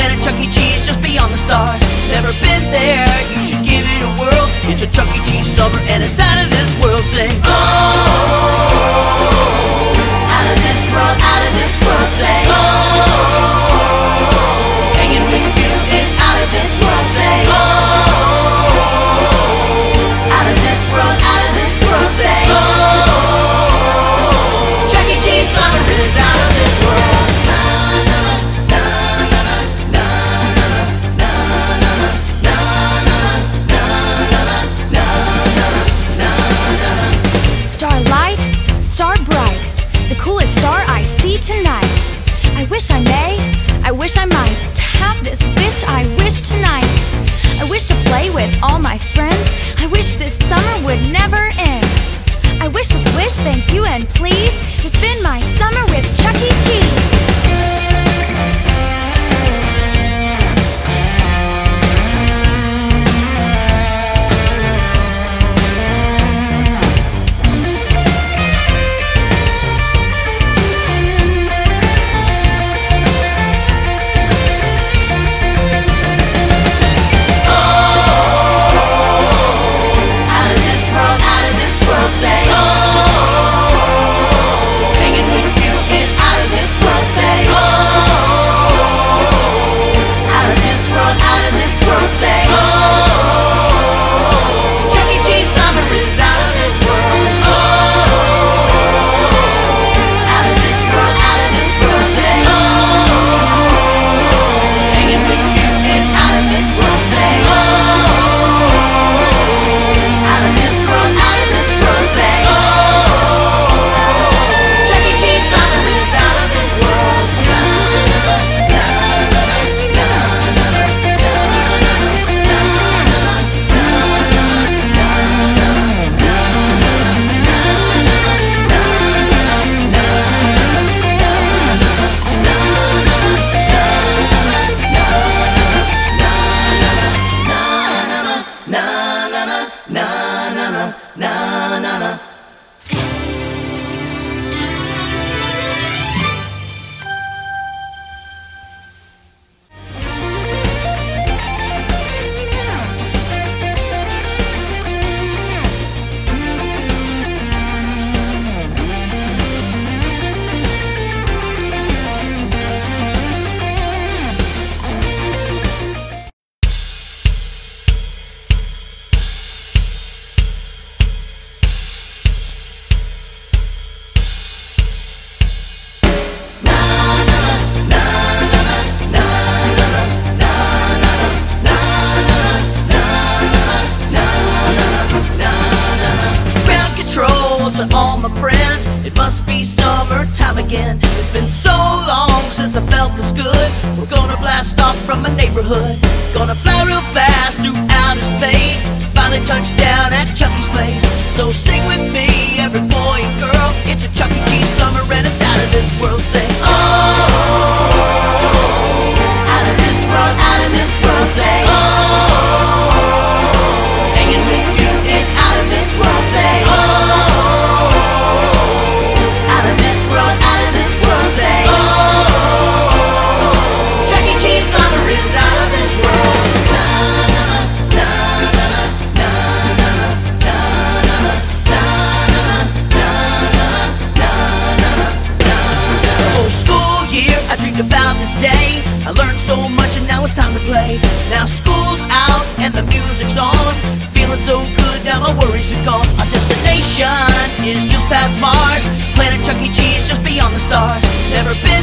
Planet Chuck E. Cheese just beyond the stars. Never been there, you should give it a whirl. It's a Chuck E. Cheese summer and it's out of this world. Sing, oh, out of this world, out of this world. Sing, oh. this wish I wish tonight. I wish to play with all my friends. I wish this summer would never end. I wish this wish, thank you and please, to spend my summer with Chuck E. Cheese.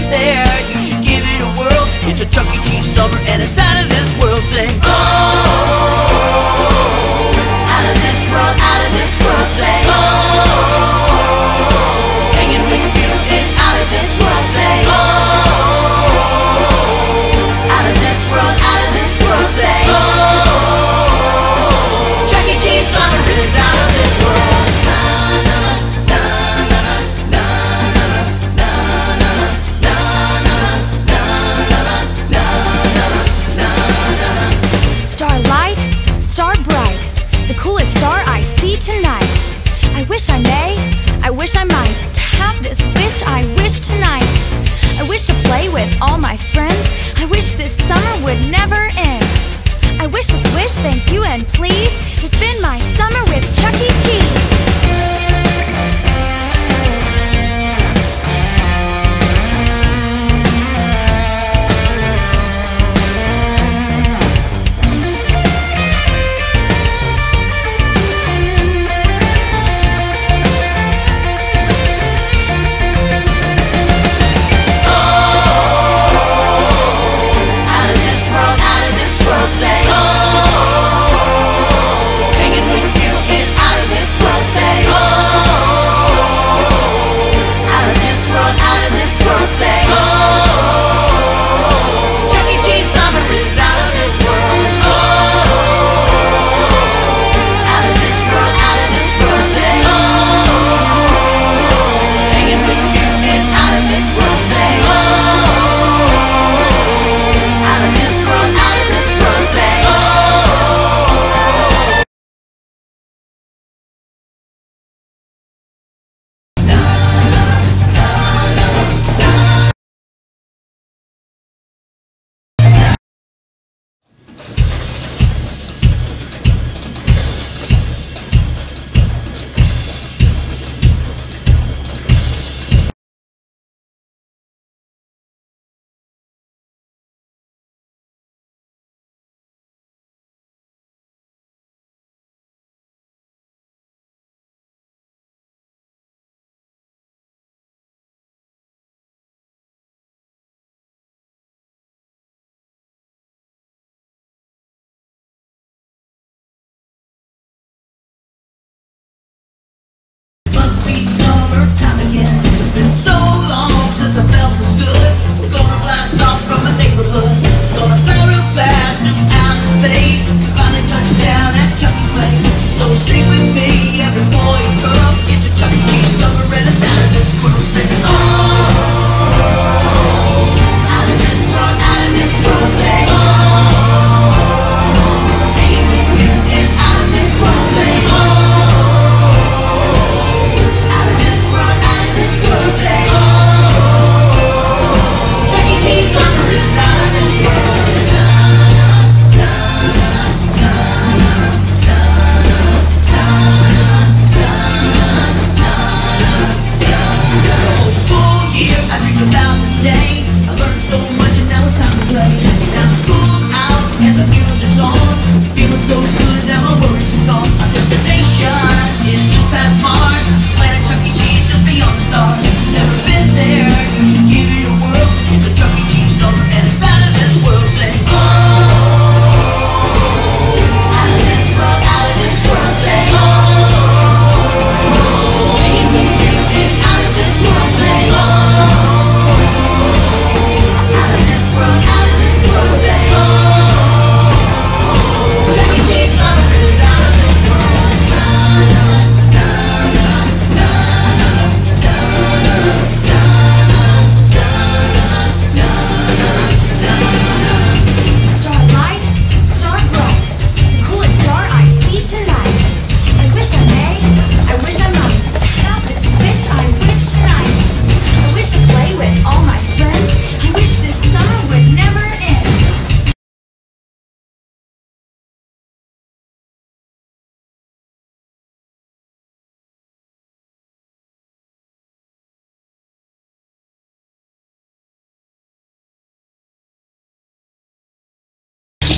there. You should give it a whirl. It's a Chuck E. Cheese summer and it's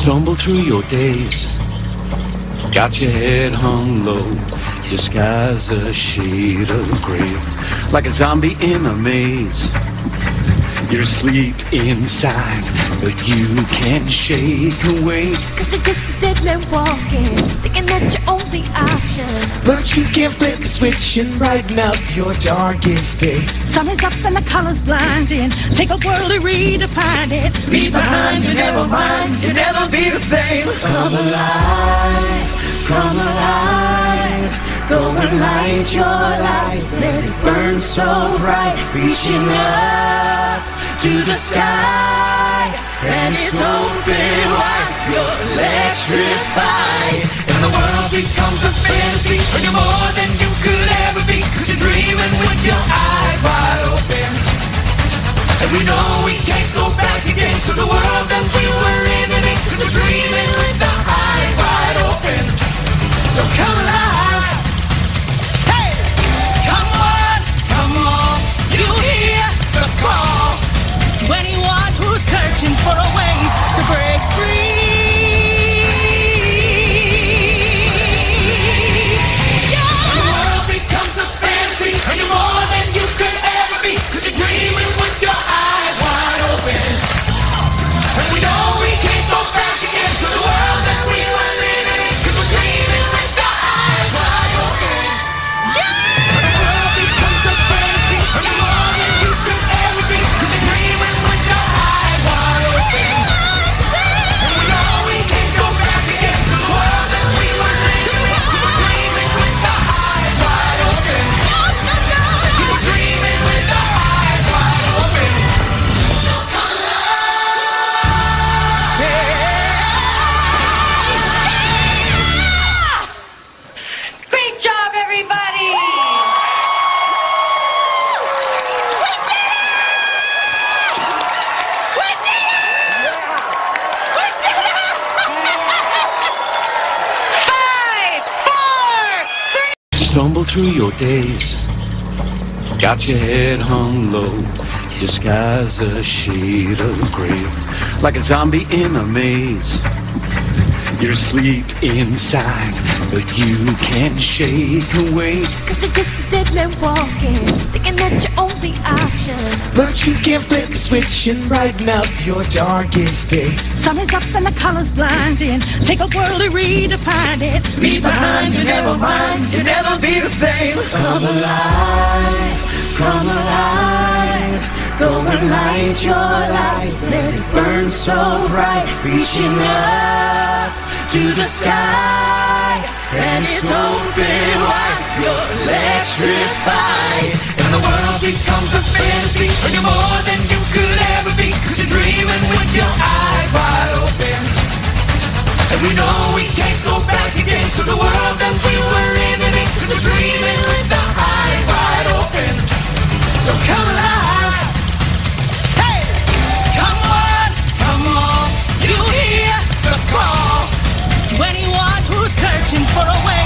stumble through your days. Got your head hung low, your sky's a shade of gray, like a zombie in a maze. You're asleep inside, but you can't shake awake. Cause you're just a dead man walking, thinking that's your only option. But you can't flip the switch and brighten up your darkest day. Sun is up and the colors blinding. Take a world to redefine it. Leave behind you, never mind, you'll never be the same. Come alive, come alive. Go and light your light, let it burn so bright. Reaching up to the sky, and it's open wide. You're electrified, and the world becomes a fantasy. And you're more than you could ever be, cause you're dreaming with your eyes wide open. And we know we can't go back again to the world that we were living in. To the dreaming with the eyes wide open. So come alive. Call. To anyone who's searching for a way through your days. Got your head hung low. Your sky's a shade of gray. Like a zombie in a maze. You're asleep inside, but you can't shake awake. Cause you're just dead man walking, thinking that's your only option. But you can't flip the switch and brighten up your darkest day. Sun is up and the colors blinding. Take a world to redefine it. Leave behind you, never mind, you'll never be the same. Come alive, come alive. Go and light your light, let it burn so bright. Reaching up to the sky, and it's open wide. You're electrified, and the world becomes a fantasy. And you're more than you could ever be, cause you're dreaming with your eyes wide open. And we know we can't go back again to the world that we were living in. To the dreaming with the eyes wide open. So come alive. Hey, come on, come on. You hear the call. For a way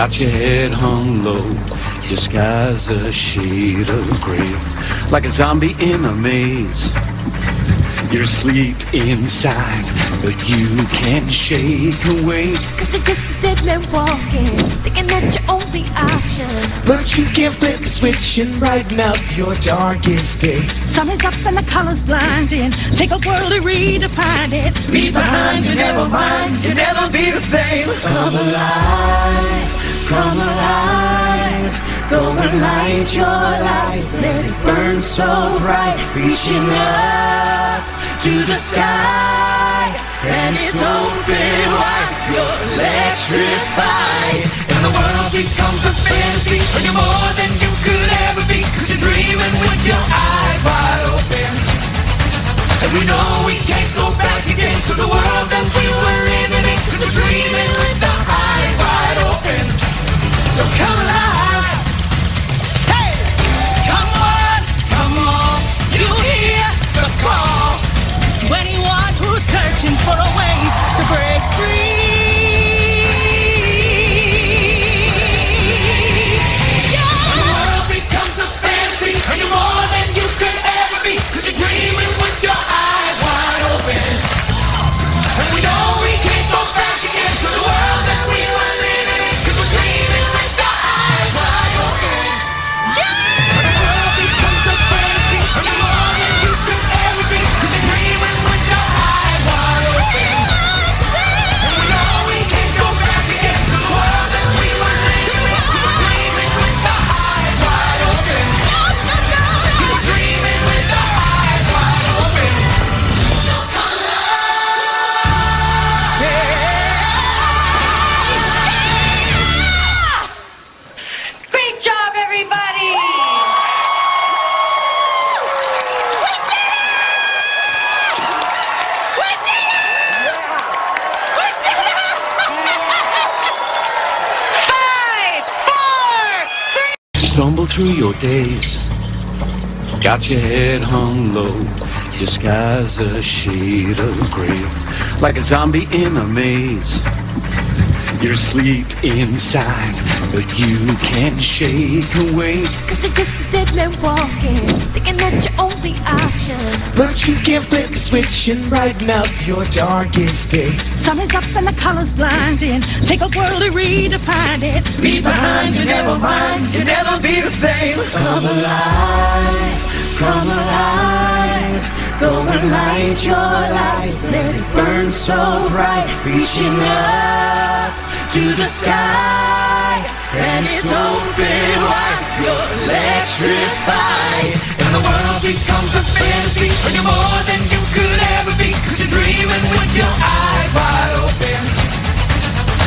Got your head hung low. Your sky's a shade of gray. Like a zombie in a maze. You're asleep inside, but you can't shake awake. Cause you're just a dead man walking, thinking that you're only option. But you can flip the switch and brighten up your darkest day. Sun is up and the colors blinding. Take a world and redefine it. Leave behind, you never mind, you'll never be the same. Come alive, come alive. Go and light your light, let it burn so bright. Reaching up to the sky, and it's open wide. You're electrified, and the world becomes a fantasy. And you're more than you could ever be, cause you're dreaming with your eyes wide open. And we know we can't go back again to the world that we were living in. To the dreaming with the eyes wide open. So come alive. Hey, come on, come on. You hear the call. Anyone who's searching for a way to break free. Days. Got your head hung low. Your sky's a shade of gray. Like a zombie in a maze. You're asleep inside, but you can't shake awake. Cause you're just a dead man walking, thinking that you're only option. But you can't flip the switch and brighten up your darkest day. Sun is up and the colors blinding. Take a world and redefine it. Leave behind, you never mind, you'll never be the same. Come alive, come alive. Go and light your light, let it burn so bright. Reaching up to the sky, and it's open wide. You're electrified, and the world becomes a fantasy. And you're more than you could ever be, cause you're dreaming with your eyes wide open.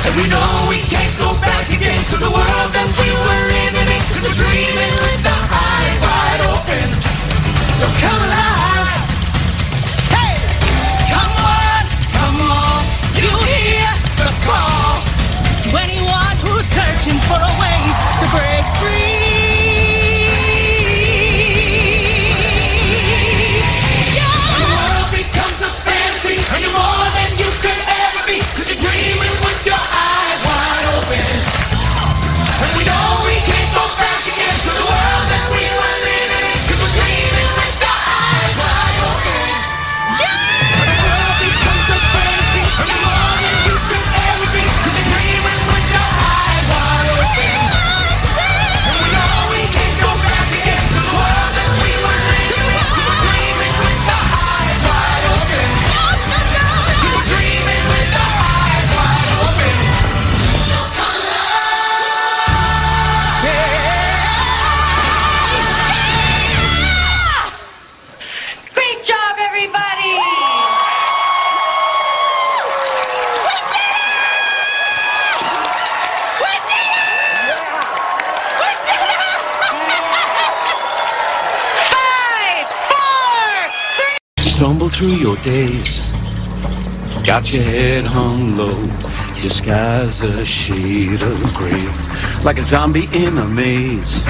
And we know we can't go back again to the world that we were living in. To the dreaming with our eyes wide open. So come through your days. Got your head hung low. Your sky's a shade of gray. Like a zombie in a maze.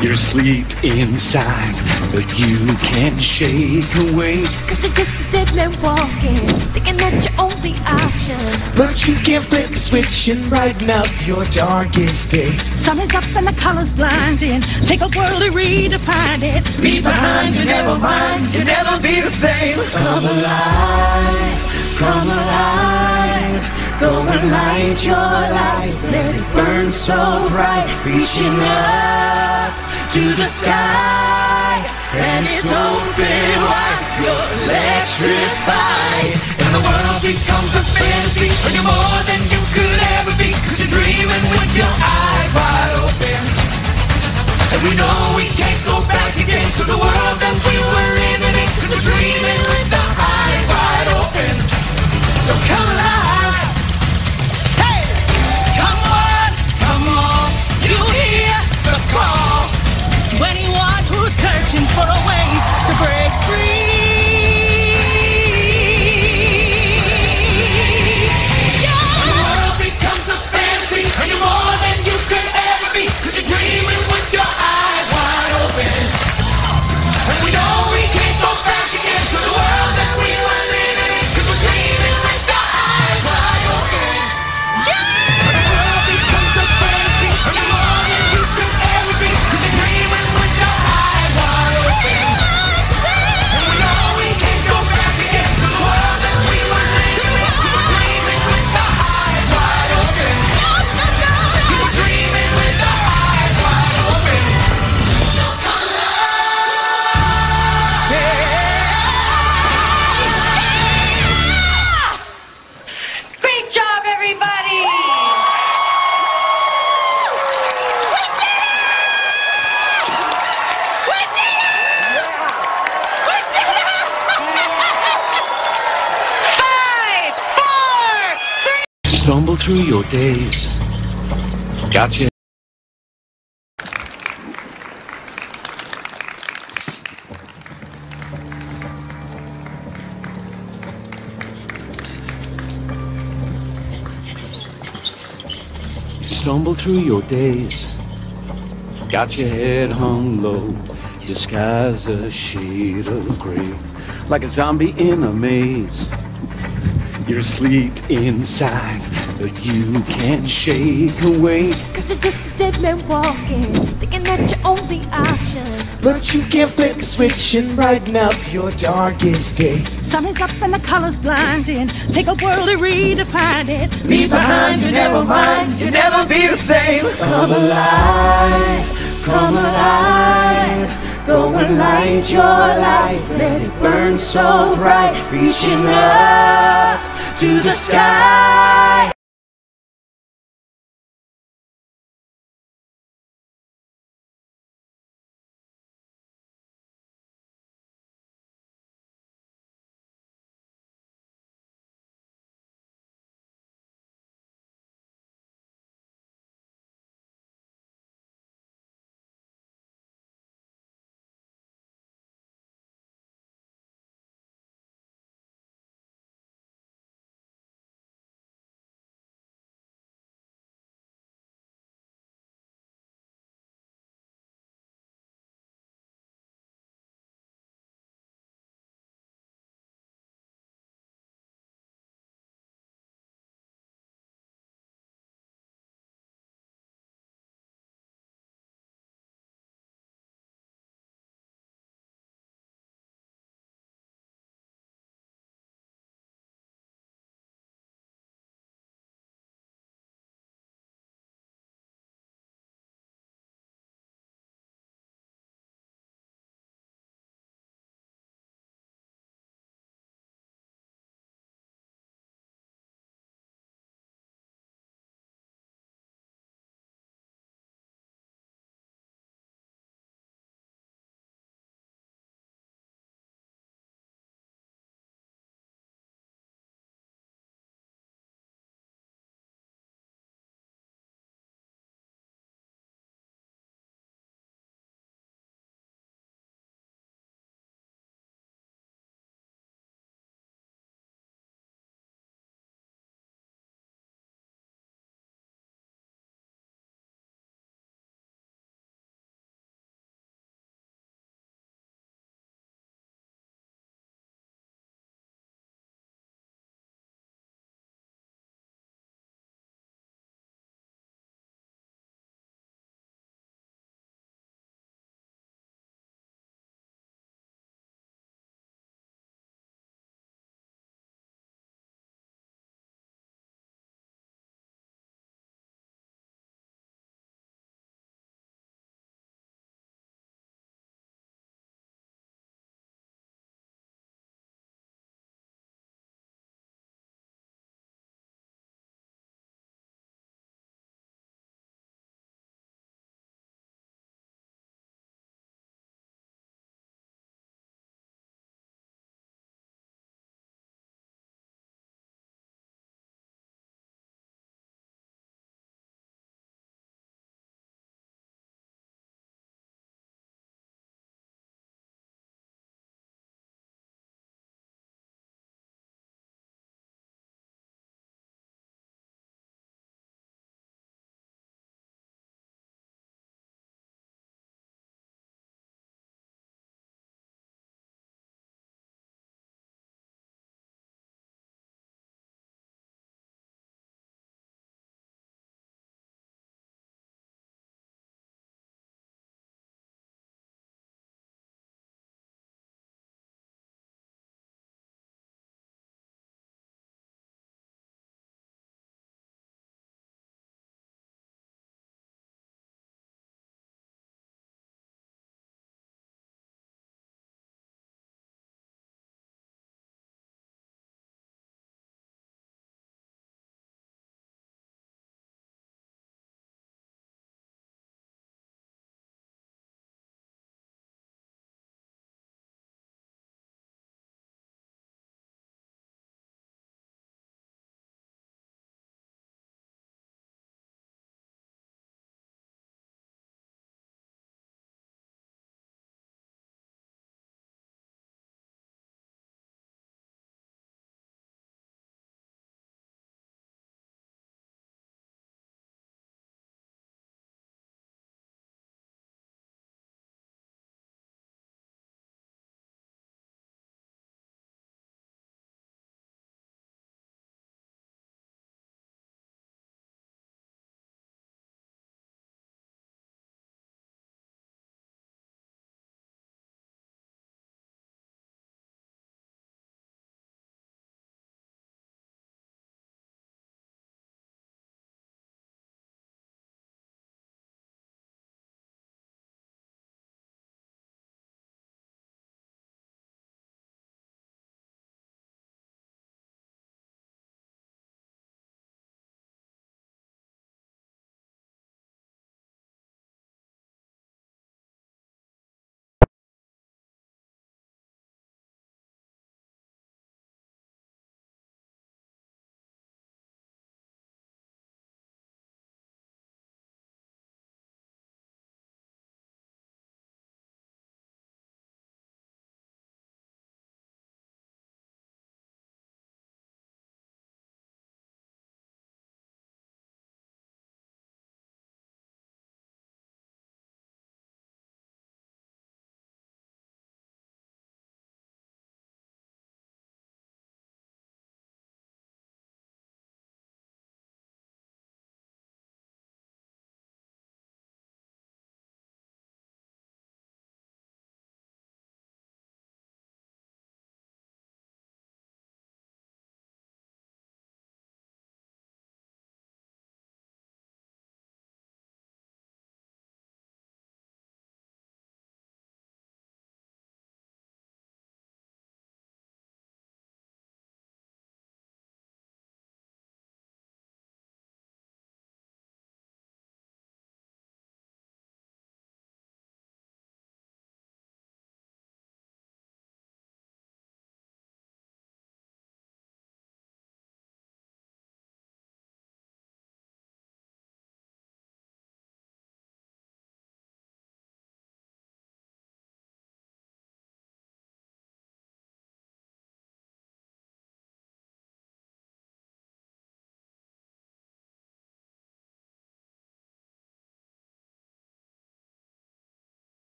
You're asleep inside, but you can't shake awake. Cause you're just a dead man walking, thinking that you're only option. But you can't flip the switch and brighten up your darkest day. Sun is up and the colors blinding. Take a world and redefine it. Leave behind, you never mind, you'll never be the same. Come alive, come alive. Go and light your light, let it burn so bright, reaching up to the sky. And it's open wide, you're electrified. And the world becomes a fantasy, and you're more than you could ever be, cause you're dreaming with your eyes wide open. And we know we can't go back again to the world that we were living in, cause we're dreaming with our eyes wide open. So come alive. Hey, come on, come on. You hear the call. Stumble through your days. Got your head hung low. Your sky's a shade of gray. Like a zombie in a maze. You're asleep inside, but you can't shake awake. Cause you're just a dead man walking, thinking that's your only option. But you can flip the switch and brighten up your darkest day. Sun is up and the colors blinding. Take a world to redefine it. Leave behind your narrow mind, you'll never be the same. Come alive, come alive. Go and light your light, let it burn so bright, reaching up to the sky.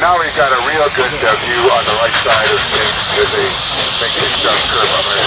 Now we've got a real good uh, view on the right side of things. There's a big sharp curve on there.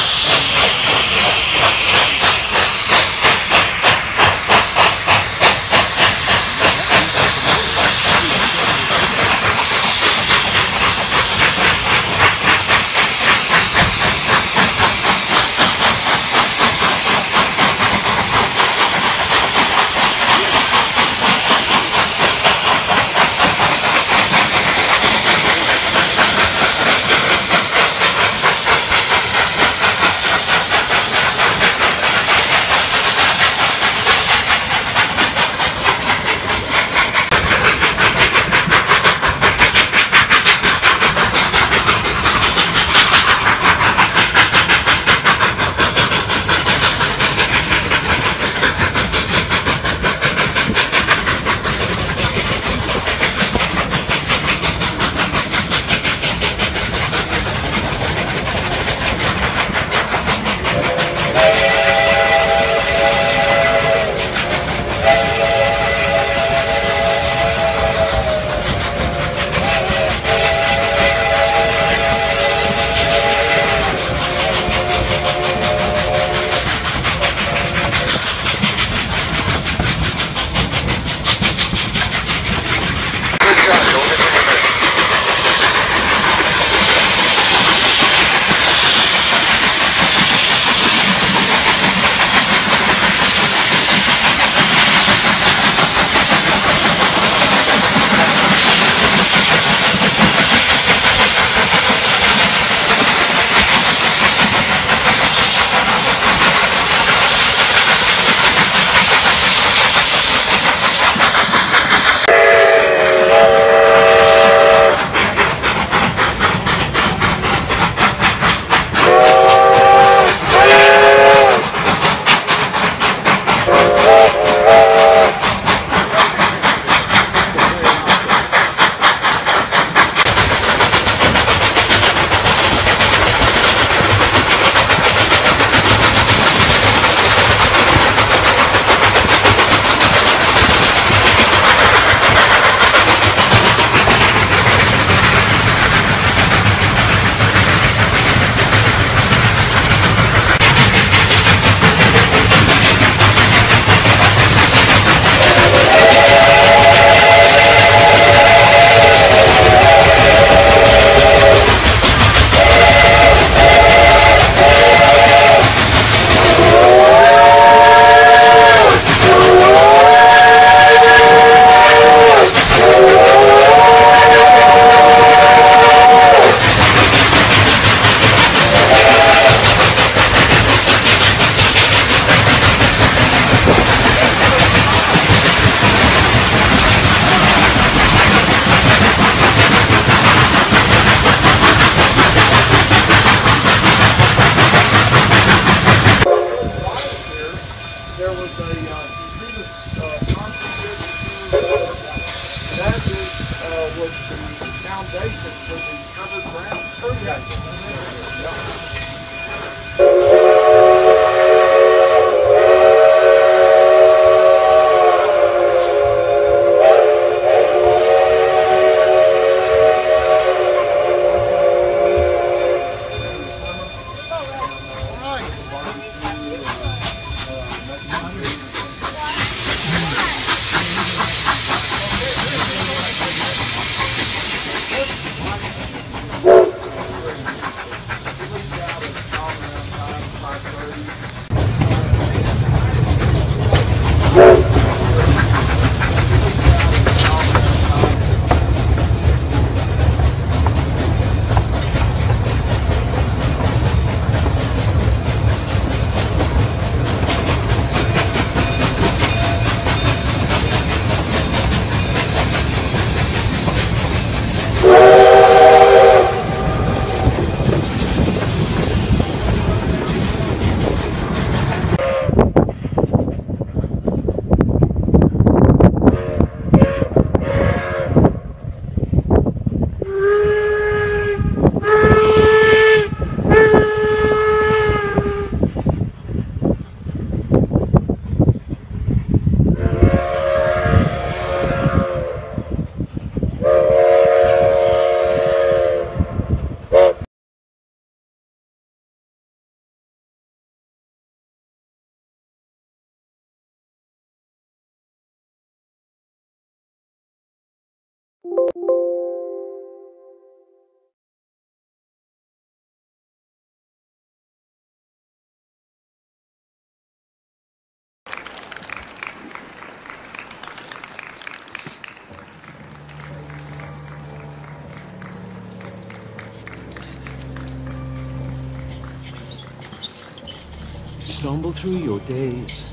Stumble through your days,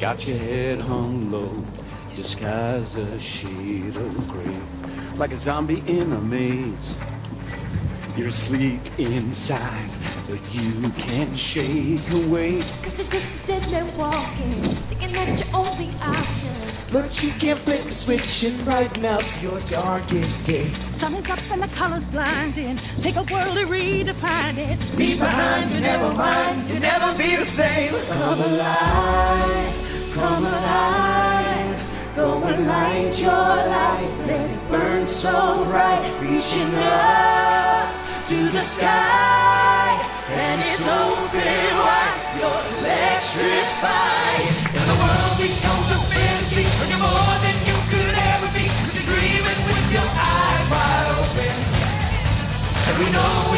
got your head hung low, sky's a shade of gray, like a zombie in a maze. You're asleep inside, but you can't shake awake. Cause you're just a dead man walking, thinking that you're only option. But you can flip the switch and brighten up your darkest day. Sun is up and the colors blinding. Take a world to redefine it. Leave behind, you never mind, you'll never be the same. Come alive, come alive. Go and light your light, let it burn so bright. Reaching up to the sky, and it's open wide. You're electrified. we know.